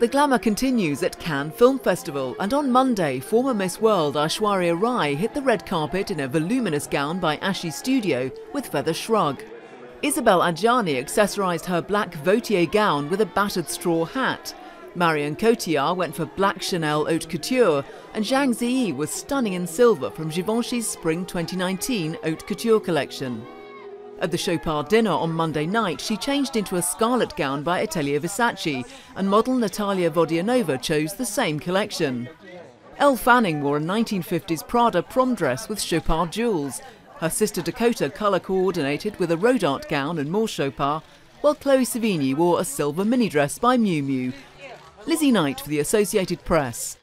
The glamour continues at Cannes Film Festival, and on Monday, former Miss World Aishwarya Rai hit the red carpet in a voluminous gown by Ashi Studio with feather shrug. Isabelle Adjani accessorised her black Vauthier gown with a battered straw hat. Marion Cotillard went for black Chanel haute couture, and Zhang Ziyi was stunning in silver from Givenchy's Spring 2019 haute couture collection. At the Chopard dinner on Monday night, she changed into a scarlet gown by Atelier Versace, and model Natalia Vodianova chose the same collection. Elle Fanning wore a 1950s Prada prom dress with Chopard jewels. Her sister Dakota colour coordinated with a Rodarte gown and more Chopard, while Chloe Sevigny wore a silver mini dress by Miu Miu. Lizzie Knight for the Associated Press.